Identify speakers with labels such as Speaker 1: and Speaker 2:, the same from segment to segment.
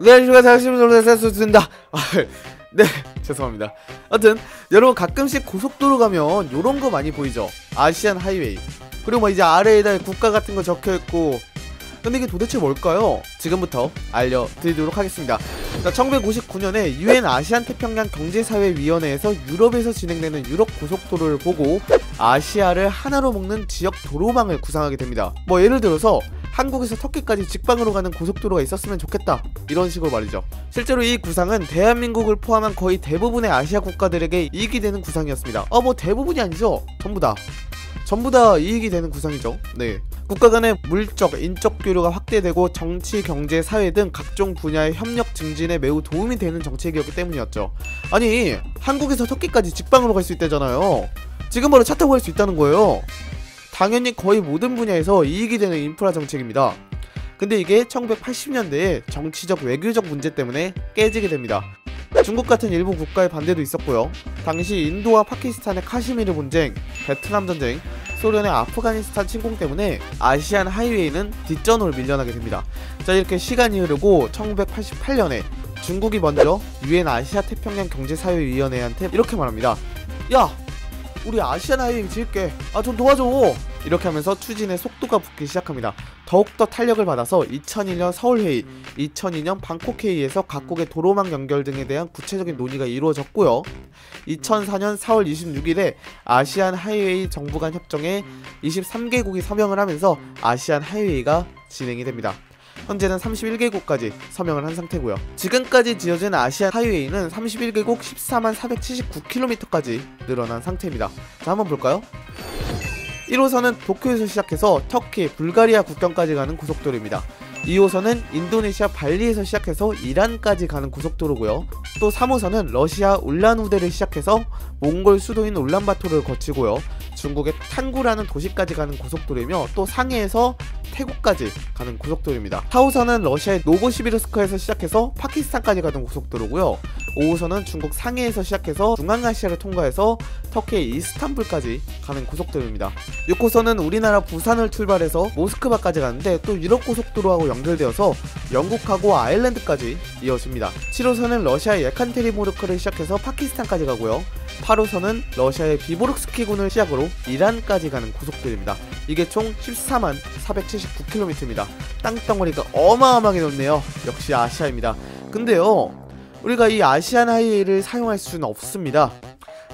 Speaker 1: 네. 잘하시면 좋습니다. 아, 네, 죄송합니다. 하여튼 여러분 가끔씩 고속도로 가면 요런 거 많이 보이죠? 아시안 하이웨이. 그리고 뭐 이제 아래에다 국가 같은 거 적혀 있고 근데 이게 도대체 뭘까요? 지금부터 알려드리도록 하겠습니다. 자, 1959년에 유엔 아시안 태평양 경제사회위원회에서 유럽에서 진행되는 유럽 고속도로를 보고 아시아를 하나로 묶는 지역 도로망을 구상하게 됩니다. 뭐 예를 들어서 한국에서 터키까지 직방으로 가는 고속도로가 있었으면 좋겠다. 이런 식으로 말이죠. 실제로 이 구상은 대한민국을 포함한 거의 대부분의 아시아 국가들에게 이익이 되는 구상이었습니다. 어 뭐 대부분이 아니죠. 전부 다. 전부 다 이익이 되는 구상이죠. 네. 국가 간의 물적, 인적 교류가 확대되고 정치, 경제, 사회 등 각종 분야의 협력 증진에 매우 도움이 되는 정책이었기 때문이었죠. 아니 한국에서 터키까지 직방으로 갈 수 있다잖아요. 지금 바로 차 타고 갈 수 있다는 거예요 당연히 거의 모든 분야에서 이익이 되는 인프라 정책입니다. 근데 이게 1980년대에 정치적 외교적 문제 때문에 깨지게 됩니다. 중국 같은 일부 국가의 반대도 있었고요. 당시 인도와 파키스탄의 카시미르 분쟁, 베트남 전쟁, 소련의 아프가니스탄 침공 때문에 아시안 하이웨이는 뒷전으로 밀려나게 됩니다. 자 이렇게 시간이 흐르고 1988년에 중국이 먼저 유엔 아시아 태평양 경제사회위원회한테 이렇게 말합니다. 야 우리 아시안 하이웨이 지을게. 아 좀 도와줘. 이렇게 하면서 추진의 속도가 붙기 시작합니다. 더욱더 탄력을 받아서 2001년 서울회의 2002년 방콕회의에서 각국의 도로망 연결 등에 대한 구체적인 논의가 이루어졌고요. 2004년 4월 26일에 아시안 하이웨이 정부 간 협정에 23개국이 서명을 하면서 아시안 하이웨이가 진행이 됩니다 현재는 31개국까지 서명을 한 상태고요. 지금까지 지어진 아시아 하이웨이는 31개국 14만 479km까지 늘어난 상태입니다. 자, 한번 볼까요? 1호선은 도쿄에서 시작해서 터키, 불가리아 국경까지 가는 고속도로입니다. 2호선은 인도네시아 발리에서 시작해서 이란까지 가는 고속도로고요. 또 3호선은 러시아 울란우데를 시작해서 몽골 수도인 울란바토르를 거치고요. 중국의 탄구라는 도시까지 가는 고속도로이며 또 상해에서 태국까지 가는 고속도로입니다. 4호선은 러시아의 노보시비르스크에서 시작해서 파키스탄까지 가는 고속도로고요. 5호선은 중국 상해에서 시작해서 중앙아시아를 통과해서 터키의 이스탄불까지 가는 고속도로입니다. 6호선은 우리나라 부산을 출발해서 모스크바까지 가는데 또 유럽 고속도로하고 연결되어서 영국하고 아일랜드까지 이어집니다. 7호선은 러시아의 예칸테리모르크를 시작해서 파키스탄까지 가고요. 8호선은 러시아의 비보르스키군을 시작으로 이란까지 가는 고속도로입니다. 이게 총 14만 479km입니다. 땅덩어리가 어마어마하게 넓네요. 역시 아시아입니다. 근데요, 우리가 이 아시안 하이웨이를 사용할 수는 없습니다.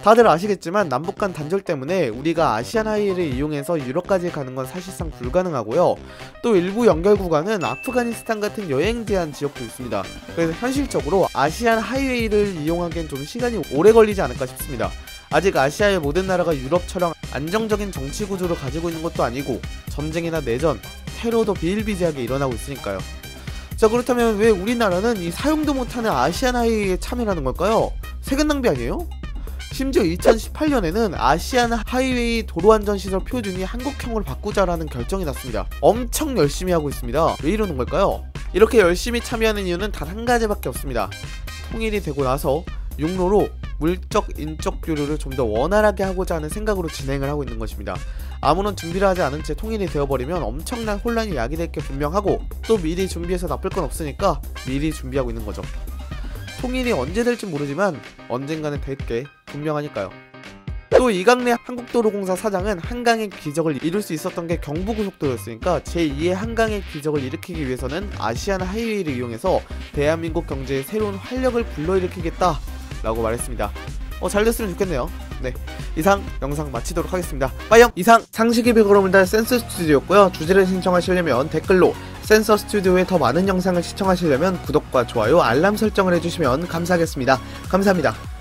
Speaker 1: 다들 아시겠지만 남북 간 단절 때문에 우리가 아시안 하이웨이를 이용해서 유럽까지 가는 건 사실상 불가능하고요. 또 일부 연결 구간은 아프가니스탄 같은 여행 제한 지역도 있습니다. 그래서 현실적으로 아시안 하이웨이를 이용하기엔 좀 시간이 오래 걸리지 않을까 싶습니다. 아직 아시아의 모든 나라가 유럽처럼 안정적인 정치 구조를 가지고 있는 것도 아니고 전쟁이나 내전, 테러도 비일비재하게 일어나고 있으니까요. 자 그렇다면 왜 우리나라는 이 사용도 못하는 아시안 하이웨이에 참여하는 걸까요? 세금 낭비 아니에요? 심지어 2018년에는 아시안 하이웨이 도로안전시설 표준이 한국형으로 바꾸자라는 결정이 났습니다. 엄청 열심히 하고 있습니다. 왜 이러는 걸까요? 이렇게 열심히 참여하는 이유는 단 한 가지밖에 없습니다. 통일이 되고 나서 육로로 물적 인적 교류를 좀 더 원활하게 하고자 하는 생각으로 진행을 하고 있는 것입니다. 아무런 준비를 하지 않은 채 통일이 되어버리면 엄청난 혼란이 야기될 게 분명하고 또 미리 준비해서 나쁠 건 없으니까 미리 준비하고 있는 거죠. 통일이 언제 될지 모르지만 언젠가는 될 게 분명하니까요. 또 이강래 한국도로공사 사장은 한강의 기적을 이룰 수 있었던 게 경부고속도로였으니까 제2의 한강의 기적을 일으키기 위해서는 아시안 하이웨이를 이용해서 대한민국 경제에 새로운 활력을 불러일으키겠다 라고 말했습니다. 어, 잘 됐으면 좋겠네요. 네. 이상 영상 마치도록 하겠습니다. 빠이영! 이상 상식의 비걸음을 달 센서 스튜디오였고요. 주제를 신청하시려면 댓글로 센서 스튜디오의 더 많은 영상을 시청하시려면 구독과 좋아요, 알람 설정을 해주시면 감사하겠습니다. 감사합니다.